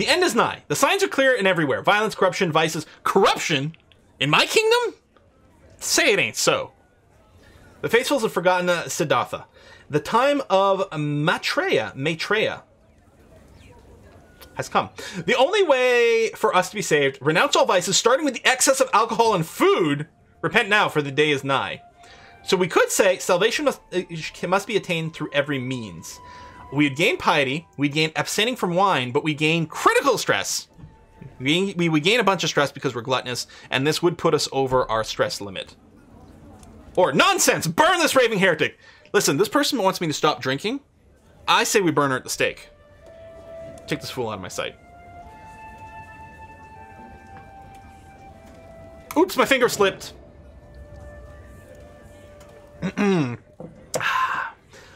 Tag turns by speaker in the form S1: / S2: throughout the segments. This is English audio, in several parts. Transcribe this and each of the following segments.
S1: The end is nigh. The signs are clear and everywhere. Violence, corruption, vices. Corruption? In my kingdom? Say it ain't so. The faithfuls have forgotten uh, Siddhartha. The time of Maitreya, Maitreya, has come. The only way for us to be saved, renounce all vices, starting with the excess of alcohol and food. Repent now, for the day is nigh. So we could say salvation must, uh, must be attained through every means. We'd gain piety, we'd gain abstaining from wine, but we gain critical stress. We, we gain a bunch of stress because we're gluttonous, and this would put us over our stress limit. Or nonsense! Burn this raving heretic! Listen, this person wants me to stop drinking. I say we burn her at the stake. Take this fool out of my sight. Oops, my finger slipped. Ah.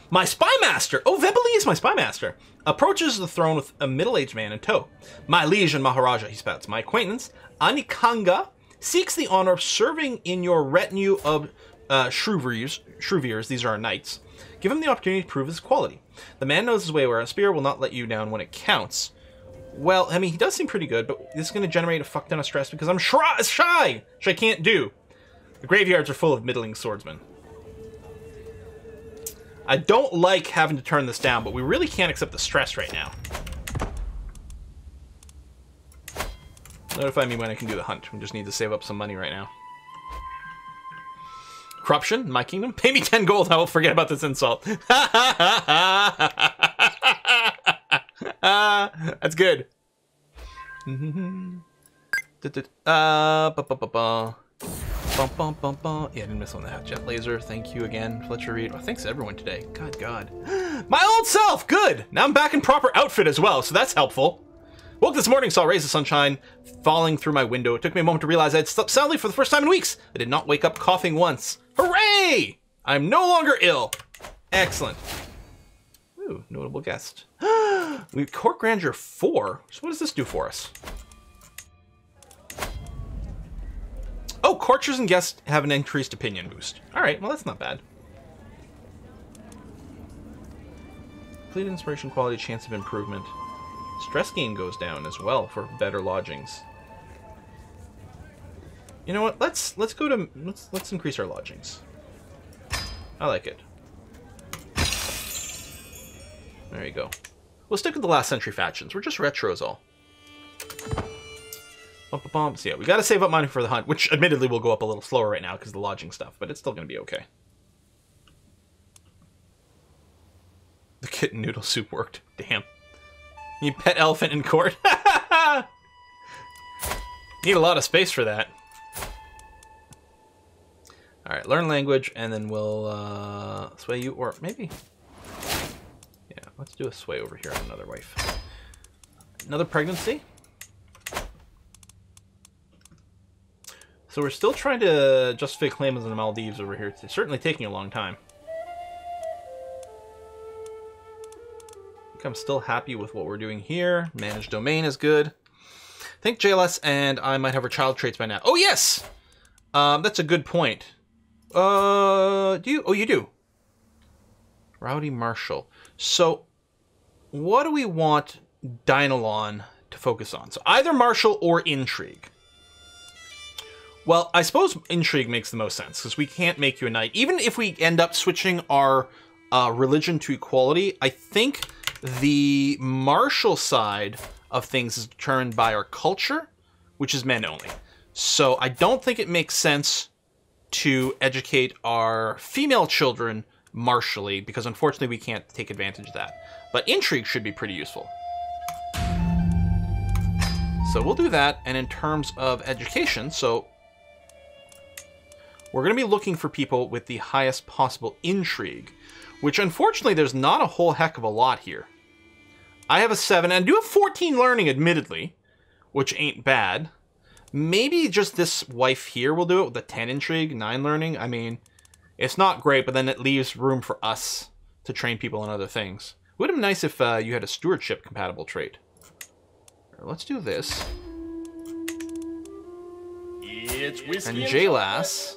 S1: My spy master, oh Vebali is my spy master, approaches the throne with a middle-aged man in tow. My liege and Maharaja, he spouts. My acquaintance, Anikanga, seeks the honor of serving in your retinue of uh, these are our knights. Give him the opportunity to prove his quality. The man knows his way where a spear will not let you down when it counts. Well, I mean, he does seem pretty good, but this is going to generate a fuck ton of stress because I'm shy, which I can't do. The graveyards are full of middling swordsmen. I don't like having to turn this down, but we really can't accept the stress right now. Notify me when I can do the hunt. We just need to save up some money right now. Corruption, my kingdom. Pay me 10 gold, I will forget about this insult. That's good. uh, ba -ba -ba Bum, bum, bum, bum. Yeah, I didn't miss on that. Jet Laser, thank you again. Fletcher Reed. Oh, thanks everyone today. God, God. My old self! Good! Now I'm back in proper outfit as well, so that's helpful. Woke this morning, saw rays of sunshine falling through my window. It took me a moment to realize I had slept soundly for the first time in weeks. I did not wake up coughing once. Hooray! I'm no longer ill. Excellent. Ooh, notable guest. we have Court Grandeur 4. So what does this do for us? Oh, courtiers and guests have an increased opinion boost. All right, well, that's not bad. Complete inspiration quality, chance of improvement. Stress gain goes down as well for better lodgings. You know what? Let's let's go to let's let's increase our lodgings. I like it. There you go. We'll stick with the last century factions. We're just retros all. Bump, bump. So yeah, we got to save up money for the hunt, which admittedly will go up a little slower right now because the lodging stuff, but it's still going to be okay. The kitten noodle soup worked. Damn. You pet elephant in court? Need a lot of space for that. Alright, learn language, and then we'll uh, sway you, or maybe... Yeah, let's do a sway over here on another wife. Another pregnancy? So we're still trying to justify claims in the Maldives over here. It's certainly taking a long time. I think I'm still happy with what we're doing here. Managed domain is good. I think JLS and I might have our child traits by now. Oh, yes! Um, that's a good point. Uh, do you? Oh, you do. Rowdy Marshall. So, what do we want Dynalon to focus on? So either Martial or Intrigue. Well, I suppose intrigue makes the most sense because we can't make you a knight. Even if we end up switching our uh, religion to equality, I think the martial side of things is determined by our culture, which is men only. So I don't think it makes sense to educate our female children martially because unfortunately we can't take advantage of that. But intrigue should be pretty useful. So we'll do that. And in terms of education, so we're going to be looking for people with the highest possible intrigue, which unfortunately there's not a whole heck of a lot here. I have a 7, and I do have 14 learning, admittedly, which ain't bad. Maybe just this wife here will do it with a 10 intrigue, 9 learning. I mean, it's not great, but then it leaves room for us to train people in other things. It would have been nice if uh, you had a stewardship compatible trait. Let's do this.
S2: It's whiskey
S1: And
S2: and
S1: JLass.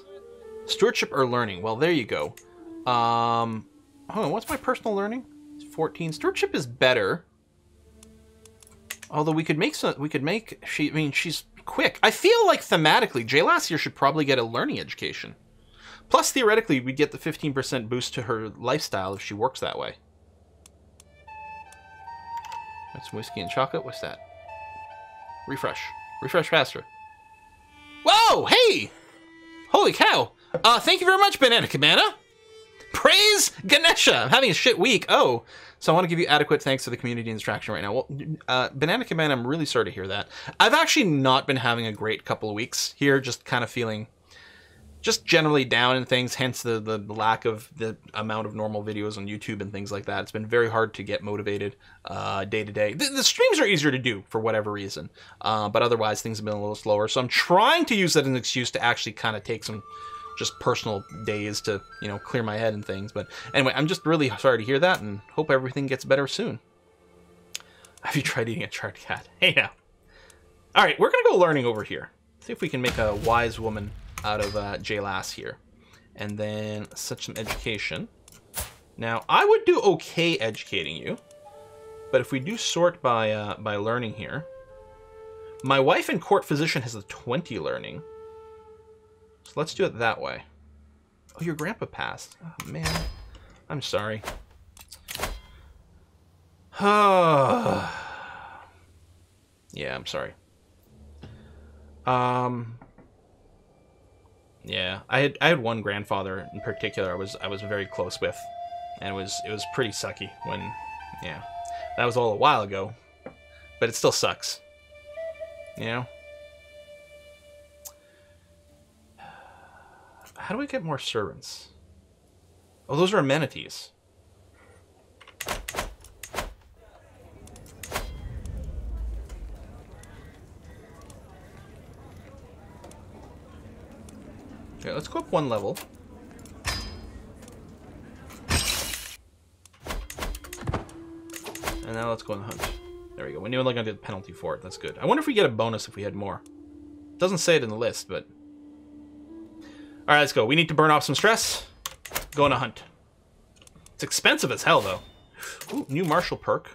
S1: Stewardship or learning? Well, there you go. Um, hold on, what's my personal learning? It's 14. Stewardship is better. Although we could make some, we could make she. I mean, she's quick. I feel like thematically, Jay last year should probably get a learning education. Plus, theoretically, we'd get the 15% boost to her lifestyle if she works that way. That's whiskey and chocolate. What's that? Refresh. Refresh faster. Whoa! Hey! Holy cow! Uh, thank you very much, Banana Cabana. Praise Ganesha! I'm having a shit week. Oh, so I want to give you adequate thanks to the community distraction right now. Well, uh, Banana Cabana, I'm really sorry to hear that. I've actually not been having a great couple of weeks here, just kind of feeling just generally down in things, hence the, the lack of the amount of normal videos on YouTube and things like that. It's been very hard to get motivated uh, day to day. The, the streams are easier to do for whatever reason, uh, but otherwise things have been a little slower. So I'm trying to use that as an excuse to actually kind of take some just personal days to, you know, clear my head and things. But anyway, I'm just really sorry to hear that and hope everything gets better soon. Have you tried eating a charred cat? Hey now. All right, we're going to go learning over here. See if we can make a wise woman out of uh, Lass here. And then such some education. Now, I would do okay educating you, but if we do sort by uh, by learning here, my wife and court physician has a 20 learning. So let's do it that way. Oh, your grandpa passed. Oh, man. I'm sorry. yeah, I'm sorry. Um, yeah, I had I had one grandfather in particular I was I was very close with, and it was it was pretty sucky when, yeah, that was all a while ago, but it still sucks. You know. How do we get more servants? Oh, those are amenities. Okay, let's go up one level. And now let's go on the hunt. There we go. We knew like I did penalty for it. That's good. I wonder if we get a bonus if we had more. Doesn't say it in the list, but... Alright, let's go. We need to burn off some stress. Go on a hunt. It's expensive as hell, though. Ooh, new martial perk.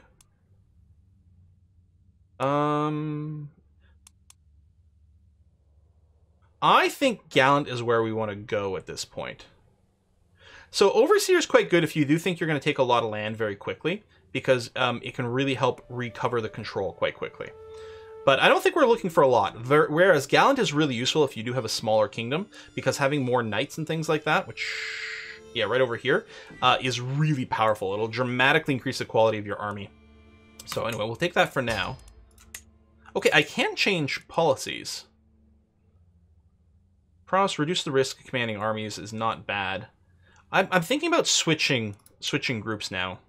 S1: Um, I think Gallant is where we want to go at this point. So Overseer is quite good if you do think you're going to take a lot of land very quickly, because um, it can really help recover the control quite quickly. But I don't think we're looking for a lot. Whereas Gallant is really useful if you do have a smaller kingdom, because having more knights and things like that, which, yeah, right over here, uh, is really powerful. It'll dramatically increase the quality of your army. So anyway, we'll take that for now. Okay, I can change policies. Promise reduce the risk of commanding armies is not bad. I'm, I'm thinking about switching switching groups now.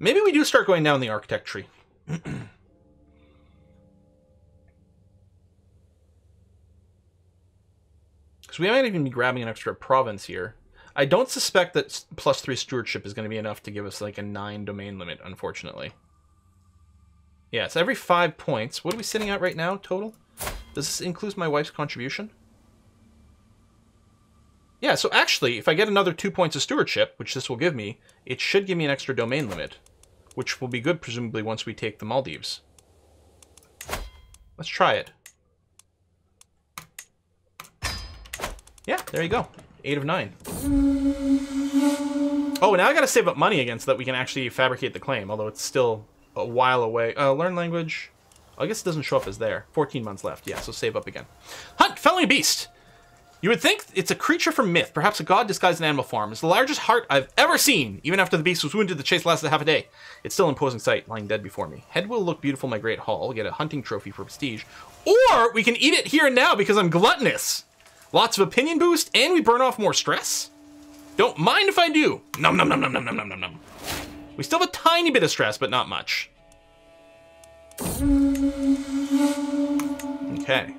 S1: Maybe we do start going down the architect tree. Because we might even be grabbing an extra province here. I don't suspect that plus three stewardship is going to be enough to give us like a nine domain limit, unfortunately. Yeah, so every five points. What are we sitting at right now, total? Does this include my wife's contribution? Yeah, so actually, if I get another two points of stewardship, which this will give me, it should give me an extra domain limit, which will be good, presumably, once we take the Maldives. Let's try it. Yeah, there you go. Eight of nine. Oh, now I gotta save up money again so that we can actually fabricate the claim, although it's still a while away. Uh, learn language. I guess it doesn't show up as there. 14 months left. Yeah, so save up again. Hunt, felling beast. You would think it's a creature from myth, perhaps a god disguised in animal form. It's the largest heart I've ever seen. Even after the beast was wounded, the chase lasted half a day. It's still an imposing sight, lying dead before me. Head will look beautiful in my great hall, get a hunting trophy for prestige. Or we can eat it here and now because I'm gluttonous. Lots of opinion boost, and we burn off more stress. Don't mind if I do. Num num num num num num num num. We still have a tiny bit of stress, but not much. Okay.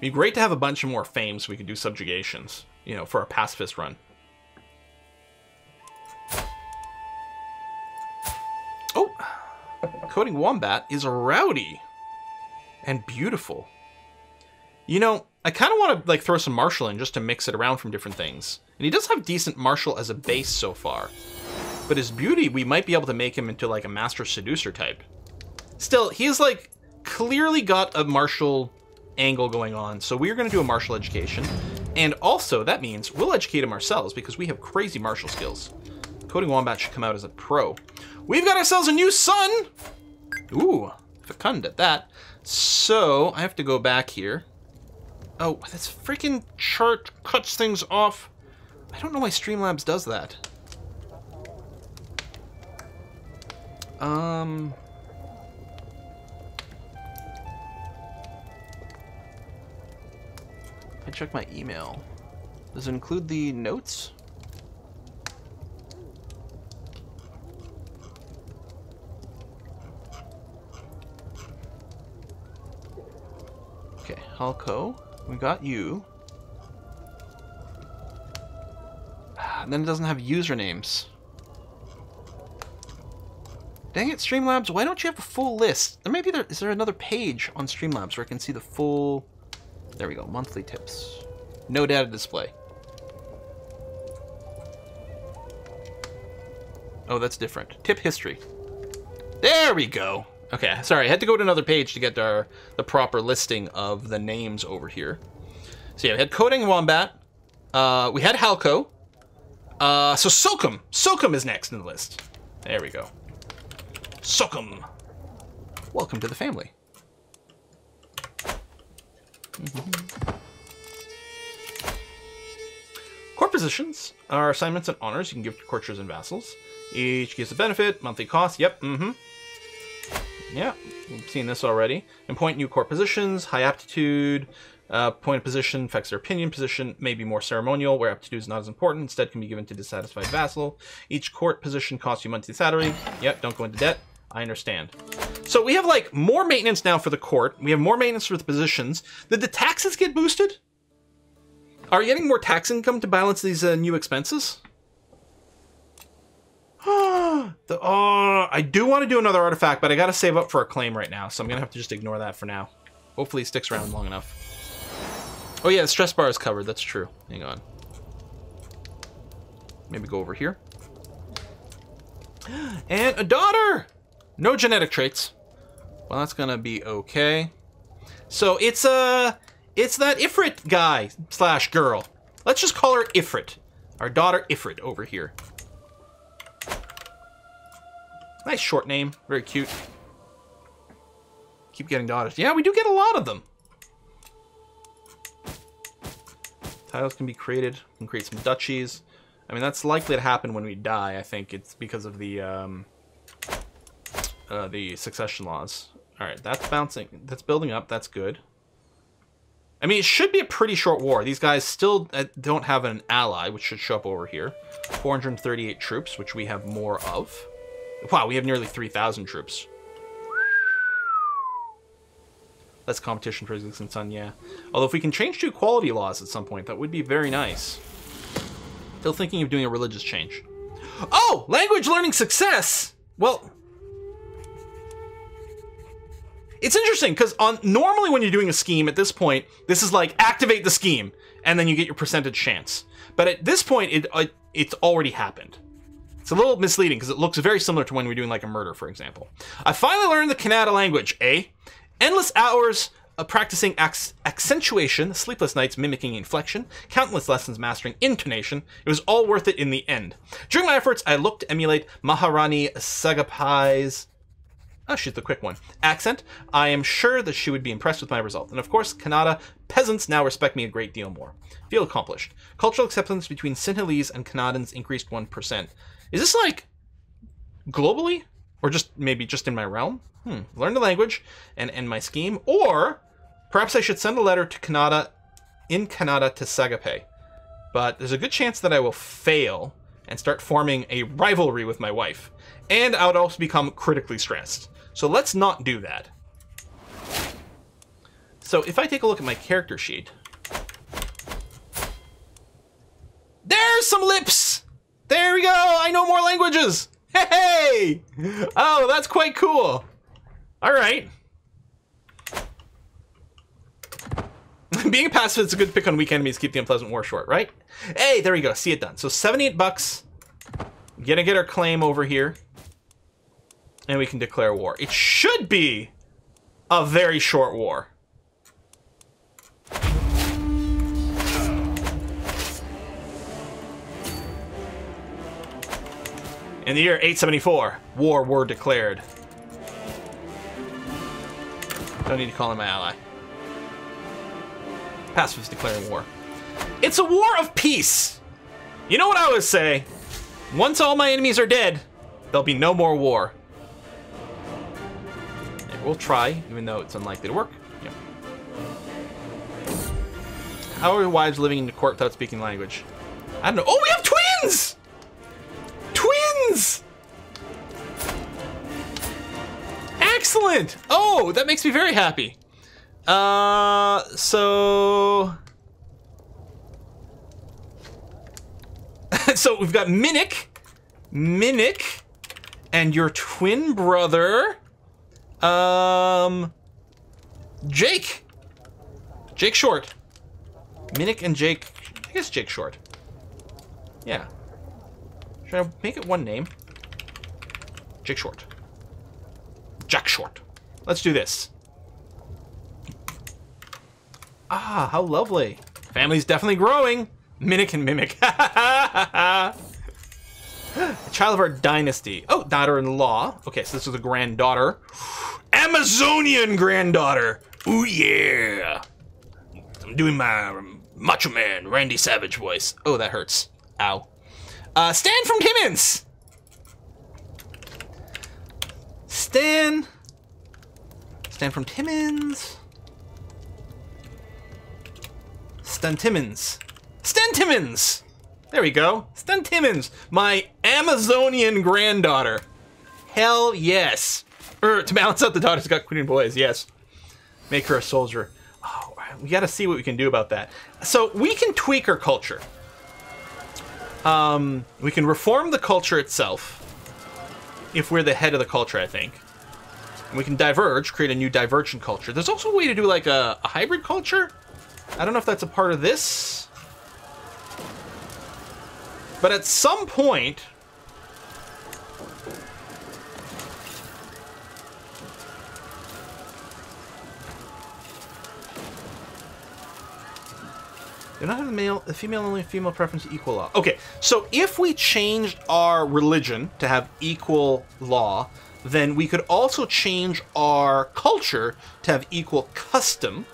S1: It'd be great to have a bunch of more fame so we could do subjugations, you know, for a pacifist run. Oh! Coding Wombat is rowdy and beautiful. You know, I kind of want to like throw some Martial in just to mix it around from different things. And he does have decent Martial as a base so far. but his beauty, we might be able to make him into like a master seducer type. Still, he's like clearly got a martial angle going on, so we're going to do a martial education. And also, that means we'll educate him ourselves because we have crazy martial skills. Coding Wombat should come out as a pro. We've got ourselves a new son! Ooh, fecund at that. So, I have to go back here. Oh, this freaking chart cuts things off. I don't know why Streamlabs does that. Um... I check my email. Does it include the notes? Okay, Halco, we got you. And then it doesn't have usernames. Dang it, Streamlabs, why don't you have a full list? There may be there is there another page on Streamlabs where I can see the full there we go, monthly tips. No data display. Oh, that's different. Tip history. There we go. Okay, sorry, I had to go to another page to get our the proper listing of the names over here. So yeah, we had Coding Wombat. Uh, we had Halco. Uh, so Sokum. Sokum is next in the list. There we go. Sokum. Welcome to the family. Mm-hmm. Court positions are assignments and honors you can give to courtiers and vassals. Each gives a benefit, monthly cost, yep, mm-hmm. Yeah, we've seen this already. Appoint new court positions, high aptitude, uh, point of position affects their opinion. Position may be more ceremonial, where aptitude is not as important. Instead, can be given to dissatisfied vassal. Each court position costs you monthly salary. Yep, don't go into debt. I understand. So we have like more maintenance now for the court. We have more maintenance for the positions. Did the taxes get boosted? Are you getting more tax income to balance these uh, new expenses? the, oh, I do want to do another artifact, but I got to save up for a claim right now, so I'm going to have to just ignore that for now. Hopefully it sticks around long enough. Oh yeah, the stress bar is covered. That's true. Hang on. Maybe go over here. And a daughter! No genetic traits. Well, that's gonna be okay. So it's uh it's that Ifrit guy slash girl. Let's just call her Ifrit. Our daughter Ifrit over here. Nice short name, very cute. Keep getting daughters. Yeah, we do get a lot of them. Titles can be created. We can create some duchies. I mean, that's likely to happen when we die. I think it's because of the um, uh, the succession laws. All right, that's bouncing. That's building up. That's good. I mean, it should be a pretty short war. These guys still uh, don't have an ally, which should show up over here. 438 troops, which we have more of. Wow, we have nearly 3,000 troops. That's competition for existing son, yeah. Although if we can change to equality laws at some point, that would be very nice. Still thinking of doing a religious change. Oh! Language learning success! Well, it's interesting because on normally when you're doing a scheme at this point, this is like activate the scheme and then you get your percentage chance. But at this point, it, it it's already happened. It's a little misleading because it looks very similar to when we're doing like a murder, for example. I finally learned the Kannada language. Eh? Endless hours of practicing accentuation, sleepless nights mimicking inflection, countless lessons mastering intonation. It was all worth it in the end. During my efforts, I looked to emulate Maharani Sagapai's Oh, she's the quick one. Accent. I am sure that she would be impressed with my result. And of course, Kannada peasants now respect me a great deal more. Feel accomplished. Cultural acceptance between Sinhalese and Kannadans increased 1%. Is this like globally? Or just maybe just in my realm? Hmm. Learn the language and end my scheme. Or perhaps I should send a letter to Kannada in Kannada to Sagape. But there's a good chance that I will fail and start forming a rivalry with my wife. And I would also become critically stressed. So let's not do that. So if I take a look at my character sheet, there's some lips. There we go. I know more languages. Hey! Oh, that's quite cool. All right. Being a pacifist is a good pick on weak enemies keep the unpleasant war short, right? Hey, there we go. See it done. So 78 bucks. Gotta get our claim over here. And we can declare war. It should be a very short war. In the year 874, war were declared. Don't need to call him my ally. Pacifists declaring war. It's a war of peace! You know what I always say? Once all my enemies are dead, there'll be no more war. We'll try, even though it's unlikely to work. Yep. How are wives living in the court without speaking language? I don't know. Oh, we have twins! Twins! Excellent! Oh, that makes me very happy. Uh, so... so we've got Minik, Minik, and your twin brother, um, Jake. Jake Short. Minik and Jake, I guess Jake Short. Yeah. Should I make it one name? Jake Short. Jack Short. Let's do this. Ah, how lovely. Family's definitely growing. Minik and Mimic. Child of our dynasty. Oh, daughter-in-law. Okay, so this is a granddaughter. Amazonian granddaughter. Ooh, yeah. I'm doing my Macho Man, Randy Savage voice. Oh, that hurts. Ow. Uh, Stan from Timmins. Stan. Stan from Timmins. Stan Timmins. Stan Timmins! There we go. Stan Timmins, my Amazonian granddaughter. Hell yes. Er, to balance out the daughters got queen and boys, yes. Make her a soldier. Oh, we gotta see what we can do about that. So we can tweak our culture. Um, we can reform the culture itself. If we're the head of the culture, I think. And we can diverge, create a new divergent culture. There's also a way to do like a, a hybrid culture. I don't know if that's a part of this. But at some point... Do not have the male, the female only female preference equal law. Okay, so if we changed our religion to have equal law, then we could also change our culture to have equal custom,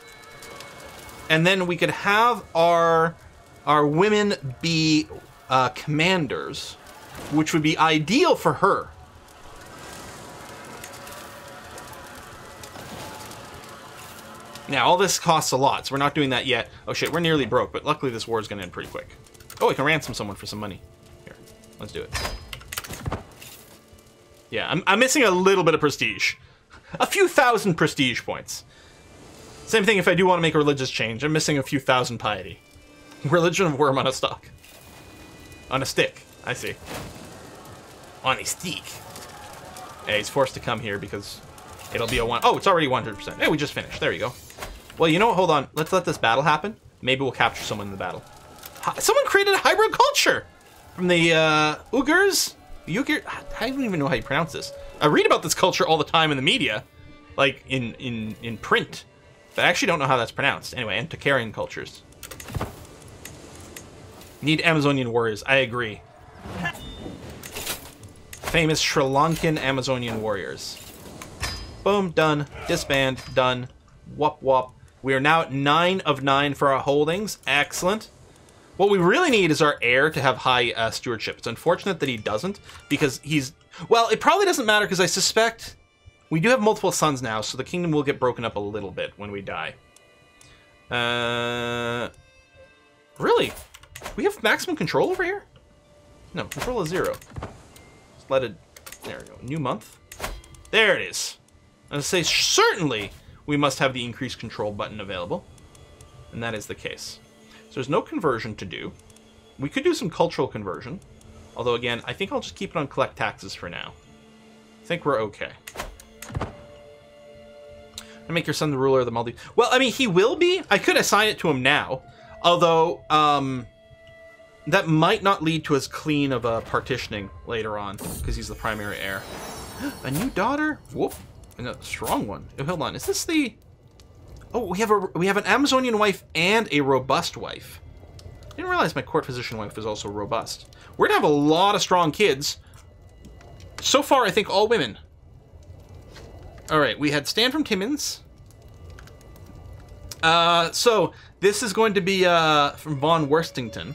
S1: and then we could have our our women be uh, commanders, which would be ideal for her. Now, all this costs a lot, so we're not doing that yet. Oh shit, we're nearly broke, but luckily this war is to end pretty quick. Oh, we can ransom someone for some money. Here, let's do it. Yeah, I'm, I'm missing a little bit of prestige. A few thousand prestige points. Same thing if I do want to make a religious change. I'm missing a few thousand piety. Religion of Worm on a stock. On a stick, I see. On a stick. Hey, he's forced to come here because it'll be a one. Oh, it's already 100%. Hey, we just finished. There you go. Well, you know what? Hold on. Let's let this battle happen. Maybe we'll capture someone in the battle. Someone created a hybrid culture from the uh, Uyghurs. Uyghur. I don't even know how you pronounce this. I read about this culture all the time in the media, like in in in print, but I actually don't know how that's pronounced. Anyway, Antiquarian cultures. Need Amazonian warriors. I agree. Famous Sri Lankan Amazonian warriors. Boom, done. Disband, done. Wop wop. We are now at 9 of 9 for our holdings. Excellent. What we really need is our heir to have high uh, stewardship. It's unfortunate that he doesn't, because he's... Well, it probably doesn't matter, because I suspect... We do have multiple sons now, so the kingdom will get broken up a little bit when we die. Uh... Really? We have maximum control over here? No, control is zero. Just let it... There we go. New month. There it is. I say certainly we must have the increased control button available. And that is the case. So there's no conversion to do. We could do some cultural conversion. Although, again, I think I'll just keep it on collect taxes for now. I think we're okay. And make your son the ruler of the Maldives. Well, I mean, he will be. I could assign it to him now. Although, um, that might not lead to as clean of a partitioning later on, because he's the primary heir. a new daughter? Whoop. And a strong one. Oh, hold on. Is this the... Oh, we have a we have an Amazonian wife and a robust wife. I didn't realize my court physician wife was also robust. We're gonna have a lot of strong kids. So far, I think all women. All right, we had Stan from Timmins. Uh, so this is going to be uh, from Von Worstington.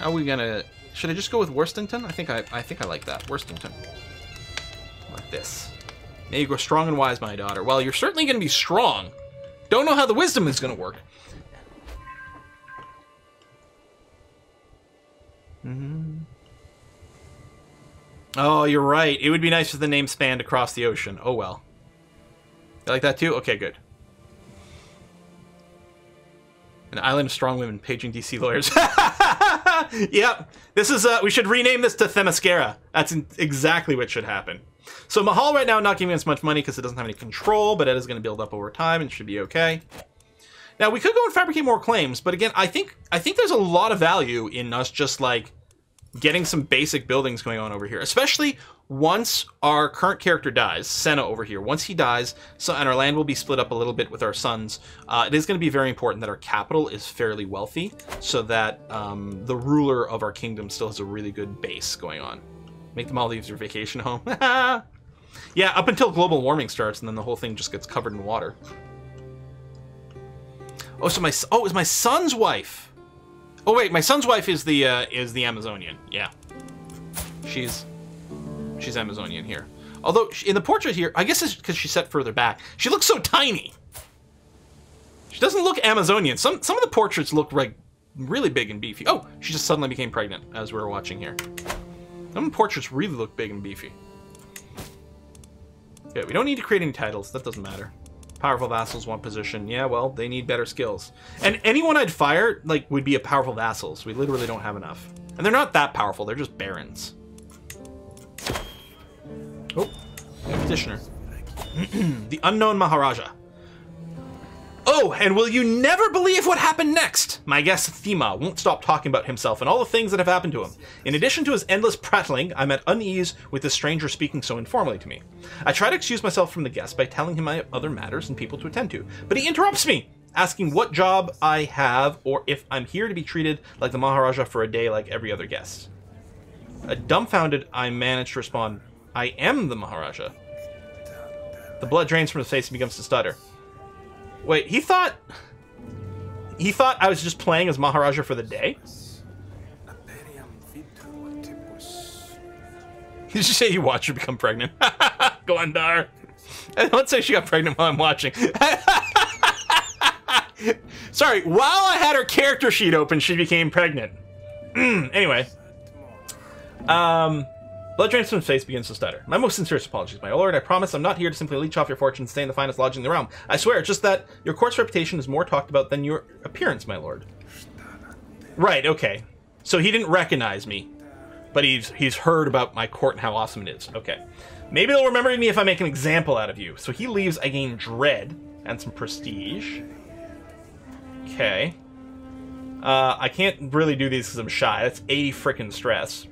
S1: How are we gonna? Should I just go with Worstington? I think I I think I like that Worstington. Like this. May you grow strong and wise, my daughter. Well, you're certainly gonna be strong. Don't know how the wisdom is gonna work. Mm-hmm. Oh, you're right. It would be nice if the name spanned across the ocean. Oh well. You like that too? Okay, good. An island of strong women paging DC lawyers. yep. This is, uh, we should rename this to Themyscira. That's exactly what should happen. So Mahal right now not giving us much money because it doesn't have any control, but it is going to build up over time and should be okay. Now we could go and fabricate more claims, but again, I think I think there's a lot of value in us just like getting some basic buildings going on over here, especially once our current character dies, Senna over here, once he dies, so and our land will be split up a little bit with our sons, uh, it is going to be very important that our capital is fairly wealthy, so that um, the ruler of our kingdom still has a really good base going on. Make the Maldives your vacation home. yeah, up until global warming starts, and then the whole thing just gets covered in water. Oh, so my oh, it was my son's wife. Oh wait, my son's wife is the uh, is the Amazonian. Yeah, she's she's Amazonian here. Although in the portrait here, I guess it's because she's set further back. She looks so tiny. She doesn't look Amazonian. Some some of the portraits look like really big and beefy. Oh, she just suddenly became pregnant as we were watching here. Some portraits really look big and beefy. Yeah, we don't need to create any titles. That doesn't matter. Powerful vassals want position. Yeah, well, they need better skills. And anyone I'd fire, like, would be a powerful vassals. We literally don't have enough. And they're not that powerful. They're just barons. Petitioner. the unknown Maharaja. Oh, and will you never believe what happened next? My guest Thema won't stop talking about himself and all the things that have happened to him. In addition to his endless prattling, I'm at unease with this stranger speaking so informally to me. I try to excuse myself from the guest by telling him I have other matters and people to attend to, but he interrupts me, asking what job I have or if I'm here to be treated like the Maharaja for a day like every other guest. A dumbfounded, I manage to respond, I am the Maharaja. The blood drains from his face and begins to stutter. Wait, he thought... He thought I was just playing as Maharaja for the day? Did you say you watch her become pregnant? Gondar. Don't say she got pregnant while I'm watching. Sorry, while I had her character sheet open, she became pregnant. anyway. Um... Blood face, begins to stutter. My most sincerest apologies, my lord. I promise I'm not here to simply leech off your fortune and stay in the finest lodging in the realm. I swear, just that your court's reputation is more talked about than your appearance, my lord. Right, okay. So he didn't recognize me, but he's he's heard about my court and how awesome it is. Okay. Maybe they'll remember me if I make an example out of you. So he leaves, I gain dread and some prestige. Okay. Uh, I can't really do these because I'm shy. That's 80 freaking stress.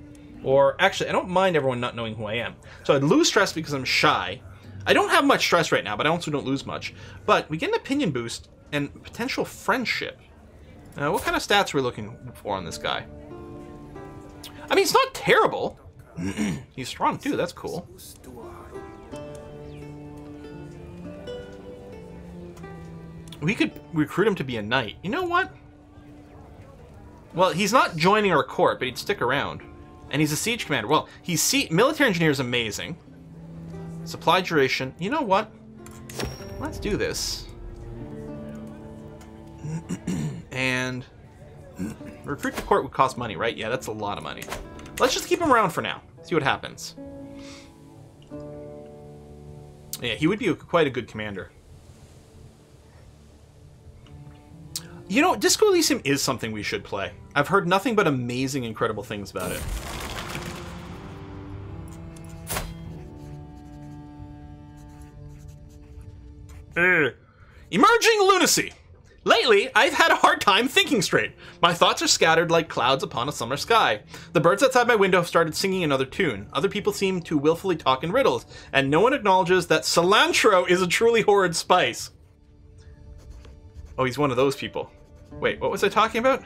S1: Or actually, I don't mind everyone not knowing who I am. So I'd lose stress because I'm shy. I don't have much stress right now, but I also don't lose much. But we get an opinion boost and potential friendship. Now, what kind of stats are we looking for on this guy? I mean, it's not terrible. He's strong too, that's cool. We could recruit him to be a knight. You know what? Well, he's not joining our court, but he'd stick around. And he's a siege commander. Well, he's see military engineer is amazing. Supply duration. You know what? Let's do this. and recruit to court would cost money, right? Yeah, that's a lot of money. Let's just keep him around for now. See what happens. Yeah, he would be a, quite a good commander. You know, Disco Elysium is something we should play. I've heard nothing but amazing, incredible things about it. Uh, emerging lunacy. Lately, I've had a hard time thinking straight. My thoughts are scattered like clouds upon a summer sky. The birds outside my window have started singing another tune. Other people seem to willfully talk in riddles, and no one acknowledges that cilantro is a truly horrid spice. Oh, he's one of those people. Wait, what was I talking about?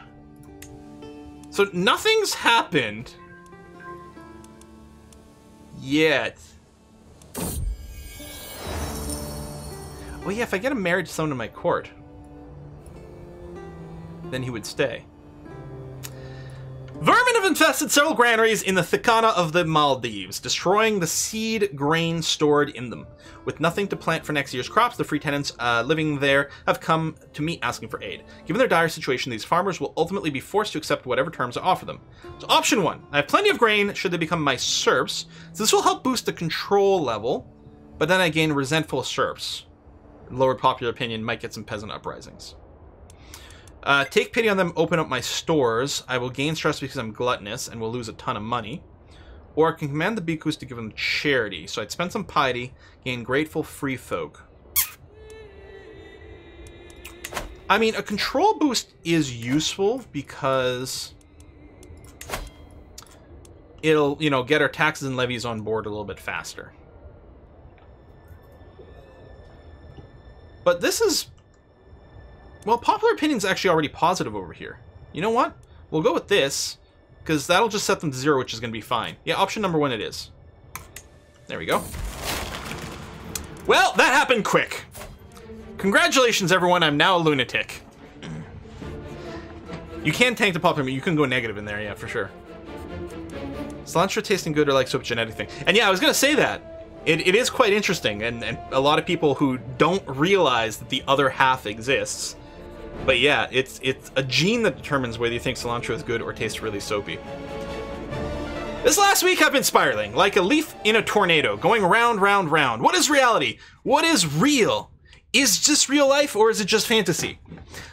S1: So nothing's happened yet. Oh yeah, if I get him married to someone in my court, then he would stay. Vermin have infested several granaries in the Thikana of the Maldives, destroying the seed grain stored in them. With nothing to plant for next year's crops, the free tenants uh, living there have come to me asking for aid. Given their dire situation, these farmers will ultimately be forced to accept whatever terms I offer them. So, option one I have plenty of grain should they become my serfs. So, this will help boost the control level, but then I gain resentful serfs. Lower popular opinion might get some peasant uprisings. Uh, take pity on them, open up my stores. I will gain stress because I'm gluttonous and will lose a ton of money. Or I can command the bhikkhus to give them charity. So I'd spend some piety, gain grateful free folk. I mean, a control boost is useful because it'll, you know, get our taxes and levies on board a little bit faster. But this is well, popular opinion's actually already positive over here. You know what? We'll go with this, because that'll just set them to zero, which is going to be fine. Yeah, option number one it is. There we go. Well, that happened quick. Congratulations, everyone. I'm now a lunatic. You can tank the popular You can go negative in there, yeah, for sure. Cilantro tasting good or like such genetic thing. And yeah, I was going to say that. It, it is quite interesting, and, and a lot of people who don't realize that the other half exists but yeah, it's it's a gene that determines whether you think cilantro is good or tastes really soapy. This last week I've been spiraling, like a leaf in a tornado, going round, round, round. What is reality? What is real? Is this real life or is it just fantasy?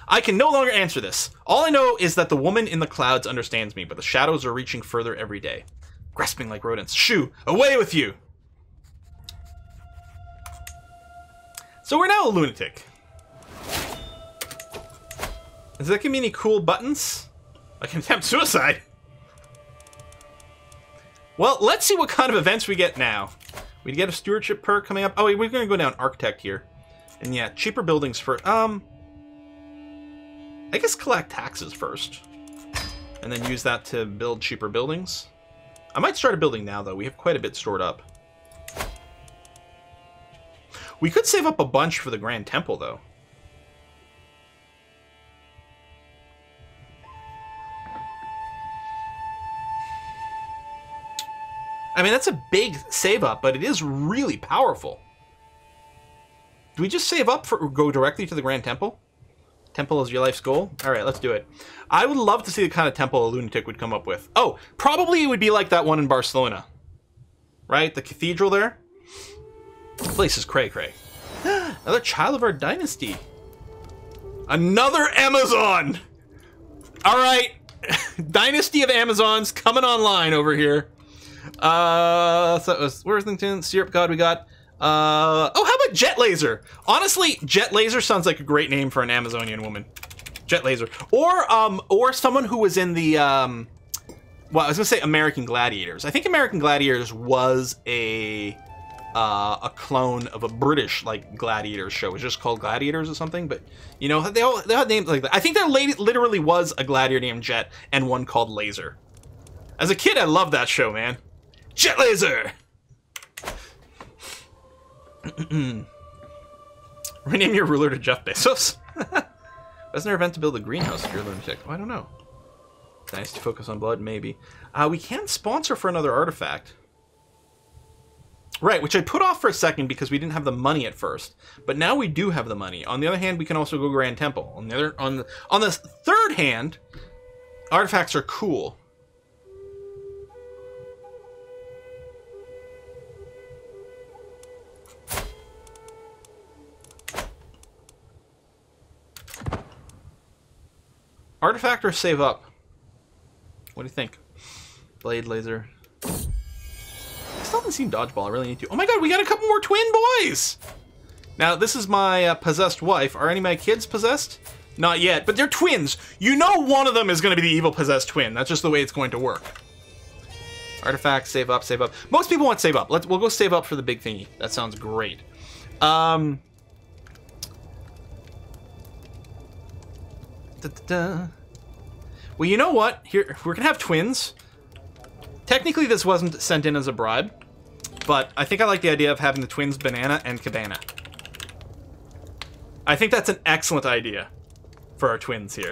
S1: I can no longer answer this. All I know is that the woman in the clouds understands me, but the shadows are reaching further every day. Grasping like rodents. Shoo, away with you! So we're now a lunatic. Does that give me any cool buttons? I can attempt suicide. Well, let's see what kind of events we get now. We get a stewardship perk coming up. Oh, wait, we're going to go down architect here. And yeah, cheaper buildings for... Um, I guess collect taxes first. And then use that to build cheaper buildings. I might start a building now, though. We have quite a bit stored up. We could save up a bunch for the Grand Temple, though. I mean, that's a big save up, but it is really powerful. Do we just save up for go directly to the Grand Temple? Temple is your life's goal? All right, let's do it. I would love to see the kind of temple a lunatic would come up with. Oh, probably it would be like that one in Barcelona. Right? The cathedral there? Place is cray cray. Another child of our dynasty. Another Amazon! All right. dynasty of Amazons coming online over here. Uh, so was Worthington, Syrup God. We got. Uh, oh, how about Jet Laser? Honestly, Jet Laser sounds like a great name for an Amazonian woman. Jet Laser, or um, or someone who was in the um, well, I was gonna say American Gladiators. I think American Gladiators was a uh, a clone of a British like gladiator show. It was just called Gladiators or something. But you know, they all they had names like that. I think there literally was a gladiator named Jet and one called Laser. As a kid, I loved that show, man. Jet laser! Rename your ruler to Jeff Bezos. Wasn't there event to build a greenhouse if you're lunatic? Oh, I don't know. Nice to focus on blood, maybe. Uh, we can sponsor for another artifact. Right, which I put off for a second because we didn't have the money at first, but now we do have the money. On the other hand, we can also go Grand Temple. On the other, on the on the third hand, artifacts are cool. Artifact or save up? What do you think? Blade, laser. Haven't seen Dodgeball. I really need to. Oh my god, we got a couple more twin boys! Now, this is my uh, possessed wife. Are any of my kids possessed? Not yet, but they're twins. You know one of them is going to be the evil possessed twin. That's just the way it's going to work. Artifacts, save up, save up. Most people want save up. Let's we'll go save up for the big thingy. That sounds great. Um da, da, da. Well, you know what? Here we're gonna have twins. Technically, this wasn't sent in as a bribe, but I think I like the idea of having the twins Banana and Cabana. I think that's an excellent idea for our twins here.